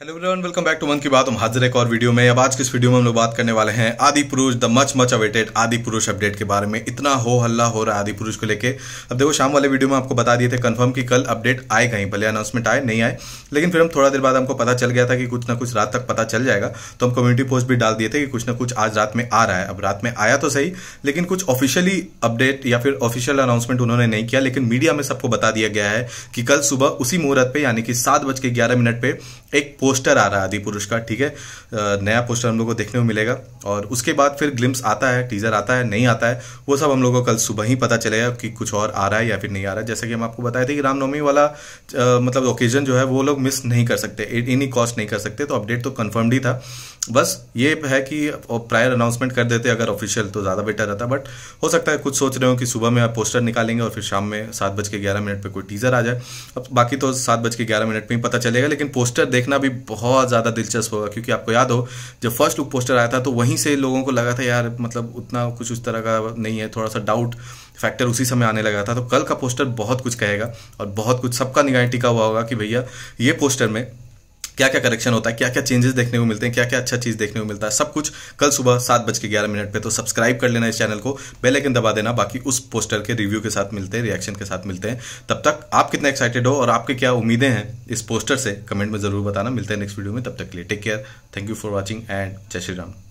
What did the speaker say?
Hello everyone welcome back to Mann ki Baat हम हाजिर एक और वीडियो में। अब आज की इस वीडियो में हम लोग बात करने वाले हैं आदि पुरुष द मच मच अवेटेड आदि पुरुष अपडेट के बारे में। इतना हो हल्ला हो रहा है आदि पुरुष को लेके। अब देखो, शाम वाले वीडियो में आपको बता दिए थे कंफर्म कि कल अपडेट आए कहीं भले अनाउंसमेंट आए, नहीं आए। लेकिन फिर हम थोड़ा देर बाद हमको पता चल गया था कि कुछ ना कुछ रात तक पता चल जाएगा। तो हम कम्युनिटी पोस्ट भी डाल दिए थे कि कुछ ना कुछ आज रात में आ रहा है। अब रात में आया तो सही, लेकिन कुछ ऑफिशियली अपडेट या फिर ऑफिशियल अनाउंसमेंट उन्होंने नहीं किया। लेकिन मीडिया में सबको बता दिया गया है कि कल सुबह उसी मुहूर्त पर यानी कि सात बज के ग्यारह मिनट पे, एक पोस्टर आ रहा है आदि पुरुष का, ठीक है? नया पोस्टर हम लोग को देखने को मिलेगा। और उसके बाद फिर ग्लिम्स आता है, टीजर आता है, नहीं आता है, वो सब हम लोग को कल सुबह ही पता चलेगा कि कुछ और आ रहा है या फिर नहीं आ रहा है। जैसे कि हम आपको बताए थे कि रामनवमी वाला मतलब ओकेजन जो है वो लोग मिस नहीं कर सकते एनी कॉस्ट नहीं कर सकते तो अपडेट तो कन्फर्म्ड ही था। बस ये है कि प्रायर अनाउंसमेंट कर देते अगर ऑफिशियल तो ज़्यादा बेटर रहता बट हो सकता है कुछ सोच रहे हो कि सुबह में आप पोस्टर निकालेंगे और फिर शाम में सात बज के ग्यारह मिनट पर कोई टीजर आ जाए। अब बाकी तो सात बज के ग्यारह मिनट पे ही पता चलेगा, लेकिन पोस्टर देखना भी बहुत ज़्यादा दिलचस्प होगा, क्योंकि आपको याद हो, जब फ़र्स्ट लुक पोस्टर आया था तो वहीं से लोगों को लगा था, यार मतलब उतना कुछ उस तरह का नहीं है, थोड़ा सा डाउट फैक्टर उसी समय आने लगा था। तो कल का पोस्टर बहुत कुछ कहेगा और बहुत कुछ सबका निगाह टिका हुआ होगा कि भैया, ये पोस्टर में क्या क्या करेक्शन होता है क्या क्या चेंजेस देखने को मिलते हैं क्या क्या अच्छा चीज़ देखने को मिलता है, सब कुछ कल सुबह सात बज के ग्यारह मिनट पर तो सब्सक्राइब कर लेना इस चैनल को बेल आइकन दबा देना, बाकी उस पोस्टर के रिव्यू के साथ मिलते हैं रिएक्शन के साथ मिलते हैं। तब तक आप कितना एक्साइटेड हो और आपके क्या उम्मीदें हैं इस पोस्टर से कमेंट में ज़रूर बताना। मिलते हैं नेक्स्ट वीडियो में, तब तक के लिए take care thank you for watching and जय श्री राम।